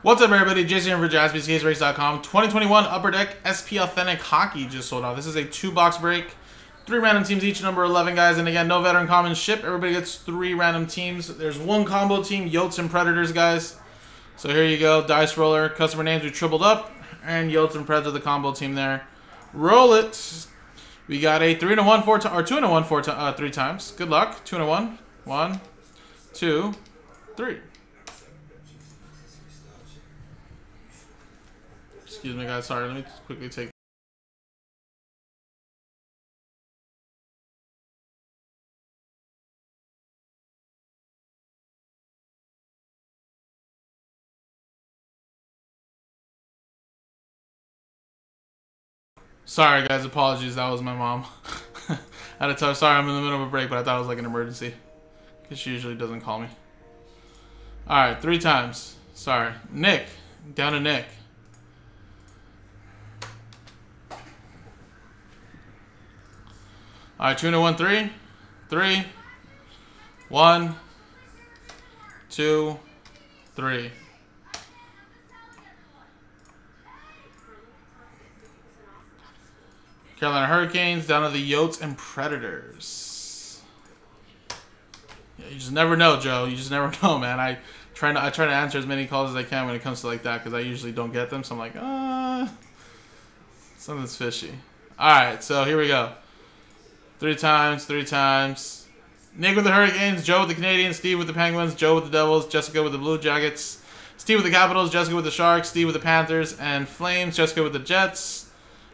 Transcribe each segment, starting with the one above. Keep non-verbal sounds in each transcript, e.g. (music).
What's up, everybody? Jason here for JaspysCaseBreaks.com. 2021 Upper Deck SP Authentic Hockey just sold out. This is a two-box break. Three random teams each, number 11 guys. And again, no veteran common ship. Everybody gets three random teams. There's one combo team, Yotes and Predators, guys. So here you go. Dice roller. Customer names we tripled up. And Yotes and Preds are the combo team there. Roll it. We got a 3 and a 1 four or 2 and a 1 four uh, three times. Good luck. 2 and a 1. 1, 2, 3. Excuse me, guys. Sorry. Let me quickly take. Sorry, guys. Apologies. That was my mom. I (laughs) had to tell her, sorry, I'm in the middle of a break, but I thought it was like an emergency. Because she usually doesn't call me. Alright, three times. Sorry. Nick. Down to Nick. All right, tuna one, three, three, one, two, three. Carolina Hurricanes down to the Yotes and Predators. Yeah, you just never know, Joe. You just never (laughs) know, man. I try to I try to answer as many calls as I can when it comes to like that because I usually don't get them. So I'm like, ah, something's fishy. All right, so here we go. Three times, three times. Nick with the Hurricanes, Joe with the Canadiens, Steve with the Penguins, Joe with the Devils, Jessica with the Blue Jackets, Steve with the Capitals, Jessica with the Sharks, Steve with the Panthers and Flames, Jessica with the Jets.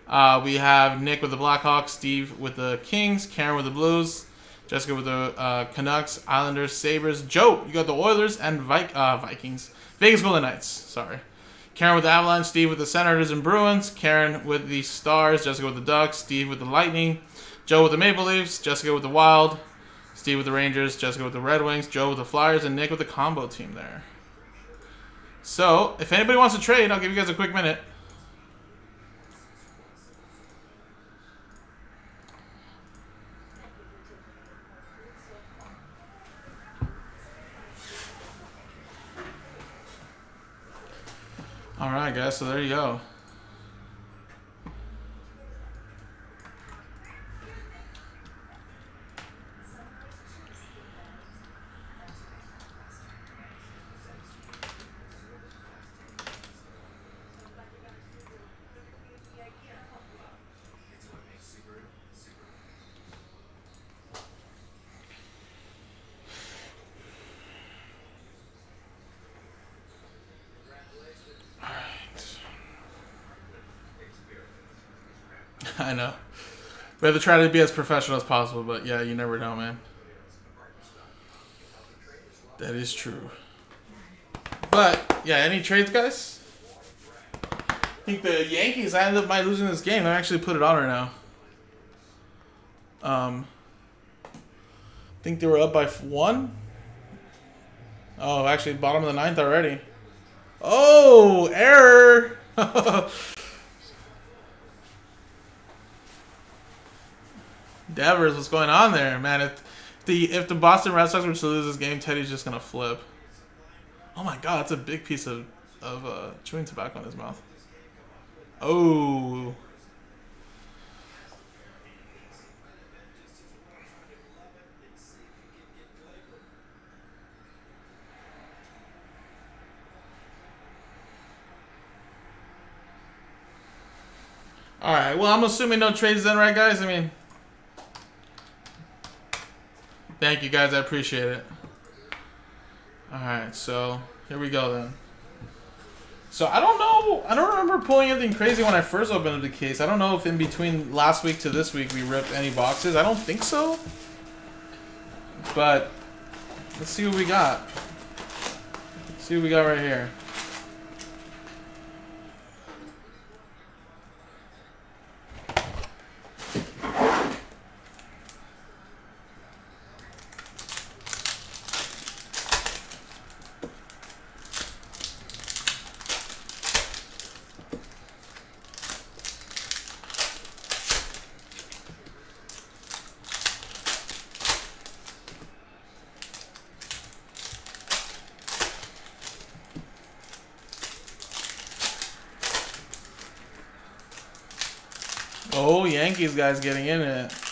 Uh, we have Nick with the Blackhawks, Steve with the Kings, Karen with the Blues, Jessica with the uh, Canucks, Islanders, Sabres. Joe, you got the Oilers and Vi uh, Vikings. Vegas Golden Knights, sorry. Karen with the Avalanche, Steve with the Senators and Bruins, Karen with the Stars, Jessica with the Ducks, Steve with the Lightning, Joe with the Maple Leafs, Jessica with the Wild, Steve with the Rangers, Jessica with the Red Wings, Joe with the Flyers, and Nick with the combo team there. So, if anybody wants to trade, I'll give you guys a quick minute. Alright guys, so there you go. (laughs) I know. We have to try to be as professional as possible, but yeah, you never know, man. That is true. But, yeah, any trades, guys? I think the Yankees, I ended up might losing this game. I actually put it on right now. Um, I think they were up by one. Oh, actually, bottom of the ninth already. Oh, error! (laughs) Devers, what's going on there, man? If the if the Boston Red Sox were to lose this game, Teddy's just gonna flip. Oh my god, that's a big piece of of uh, chewing tobacco in his mouth. Oh. All right. Well, I'm assuming no trades then, right, guys? I mean. Thank you guys, I appreciate it. Alright, so here we go then. So I don't know, I don't remember pulling anything crazy when I first opened the case. I don't know if in between last week to this week we ripped any boxes. I don't think so. But let's see what we got. Let's see what we got right here. Oh, Yankees guys getting in it.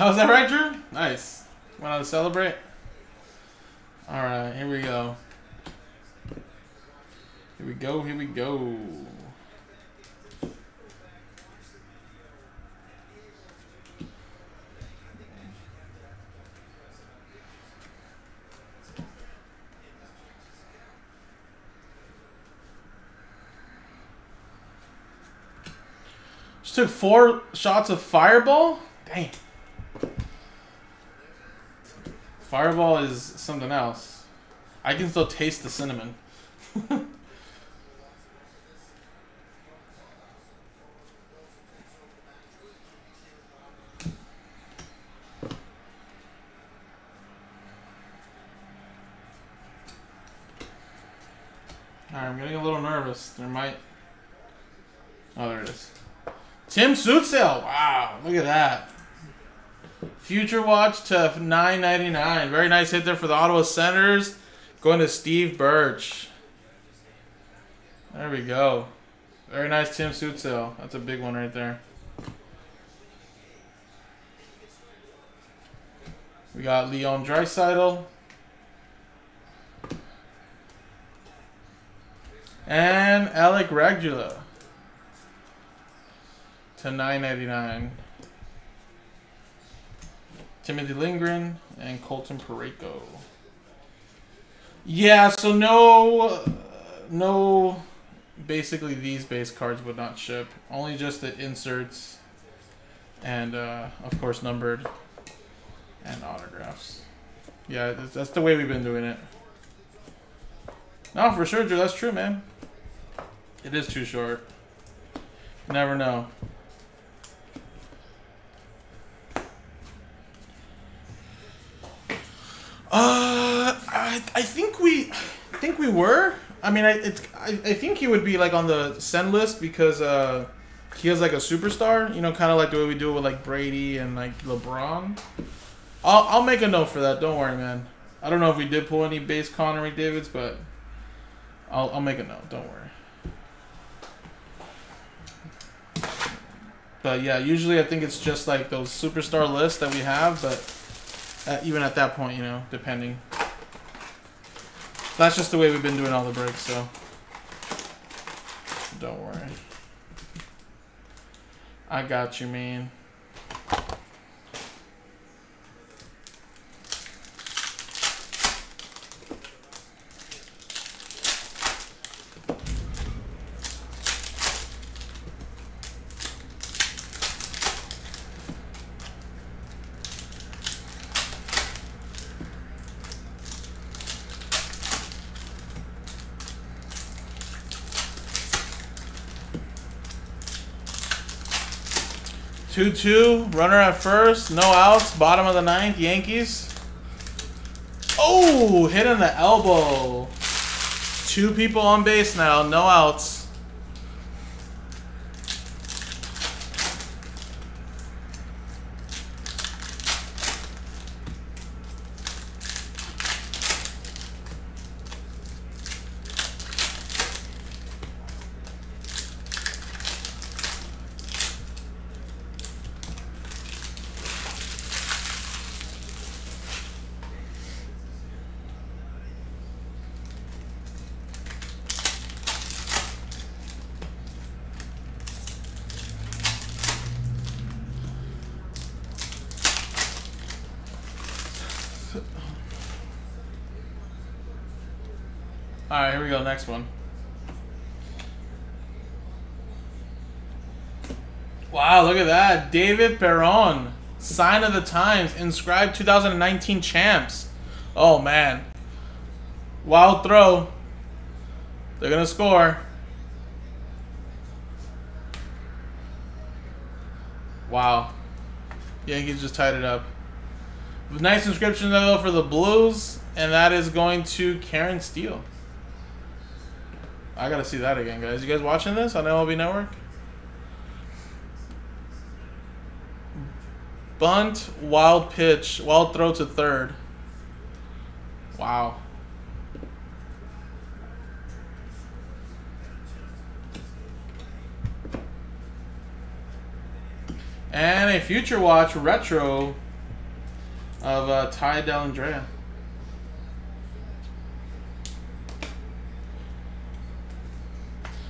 Oh, is that right, Drew? Nice. Want to celebrate? All right, here we go. Here we go, here we go. Just took four shots of fireball? Dang. Fireball is something else. I can still taste the cinnamon. Alright, I'm getting a little nervous. There might... Oh, there it is. Tim Stützle! Wow, look at that. Future Watch to 9.99. Very nice hit there for the Ottawa Senators. Going to Steve Birch. There we go. Very nice Tim Stützle. That's a big one right there. We got Leon Draisaitl. And Alec Regula. To 9.99. Timothy Liljegren and Colton Parayko. Yeah, so no, uh, no, basically these base cards would not ship. Only just the inserts and, uh, of course, numbered and autographs. Yeah, that's, the way we've been doing it. No, for sure, Drew. That's true, man. It is too short. Never know. Uh, I, I think we, I think we were. I mean, I it's I, I think he would be like on the send list because uh, he is like a superstar. You know, kind of like the way we do it with like Brady and like LeBron. I'll I'll make a note for that. Don't worry, man. I don't know if we did pull any base Connor McDavid's, but I'll I'll make a note. Don't worry. But yeah, usually I think it's just like those superstar lists that we have, but uh, even at that point, you know, depending. That's just the way we've been doing all the breaks, so don't worry. I got you, man. Two two, runner at first, no outs, bottom of the ninth, Yankees. Oh, hit in the elbow. Two people on base now, no outs. All right, here we go. Next one. Wow, look at that. David Perron. Sign of the Times. Inscribed 2019 champs. Oh, man. Wild throw. They're going to score. Wow. Yankees just tied it up. Nice inscription, though, for the Blues. And that is going to Karen Steele. I got to see that again, guys. You guys watching this on MLB Network? Bunt, wild pitch, wild throw to third. Wow. And a Future Watch retro of uh, Ty Dellandrea.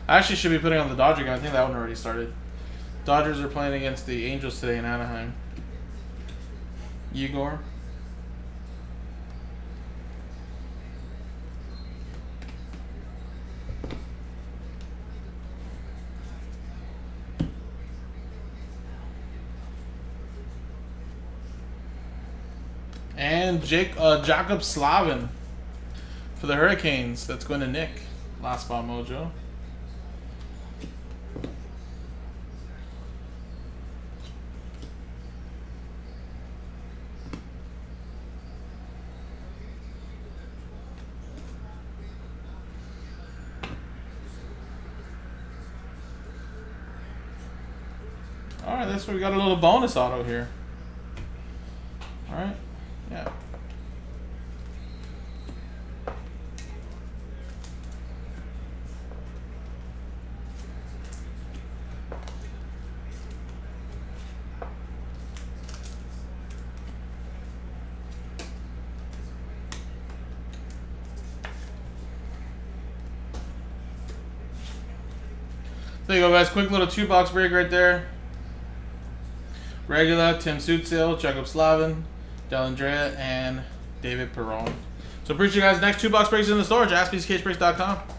I actually should be putting on the Dodger game. I think that one already started. Dodgers are playing against the Angels today in Anaheim. Igor. And Jake uh, Jaccob Slavin for the Hurricanes. That's going to Nick. Last spot mojo. Alright, that's where we got a little bonus auto here. Alright, yeah. There you go, guys. Quick little two box break right there. Regula, Tim Stützle, Jaccob Slavin, Dellandrea, and David Perron. So appreciate you guys. Next two box breaks in the store, jaspyscasebreaks.com.